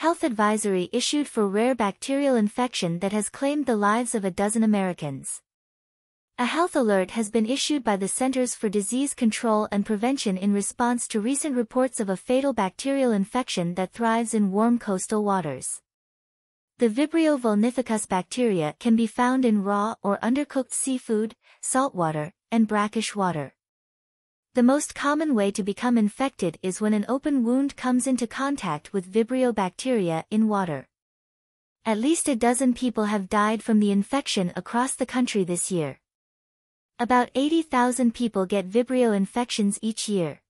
health advisory issued for rare bacterial infection that has claimed the lives of a dozen Americans. A health alert has been issued by the Centers for Disease Control and Prevention in response to recent reports of a fatal bacterial infection that thrives in warm coastal waters. The Vibrio vulnificus bacteria can be found in raw or undercooked seafood, saltwater, and brackish water. The most common way to become infected is when an open wound comes into contact with Vibrio bacteria in water. At least a dozen people have died from the infection across the country this year. About 80,000 people get Vibrio infections each year.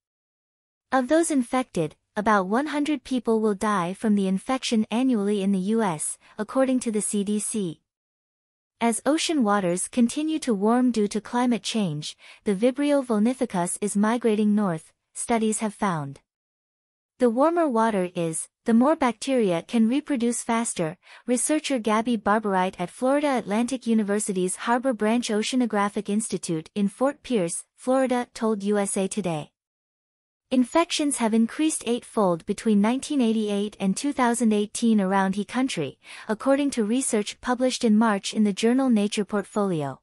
Of those infected, about 100 people will die from the infection annually in the U.S., according to the CDC. As ocean waters continue to warm due to climate change, the Vibrio vulnificus is migrating north, studies have found. The warmer water is, the more bacteria can reproduce faster, researcher Gabby Barbarite at Florida Atlantic University's Harbor Branch Oceanographic Institute in Fort Pierce, Florida, told USA Today. Infections have increased eightfold between 1988 and 2018 around he country, according to research published in March in the journal Nature Portfolio.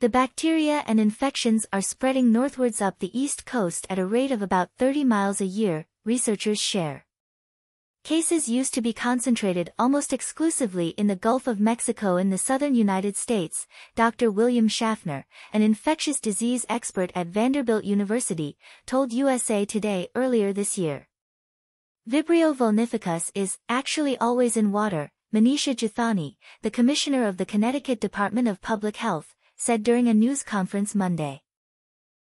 The bacteria and infections are spreading northwards up the east coast at a rate of about 30 miles a year, researchers share. Cases used to be concentrated almost exclusively in the Gulf of Mexico in the southern United States, Dr. William Schaffner, an infectious disease expert at Vanderbilt University, told USA Today earlier this year. Vibrio vulnificus is actually always in water, Manisha Juthani, the commissioner of the Connecticut Department of Public Health, said during a news conference Monday.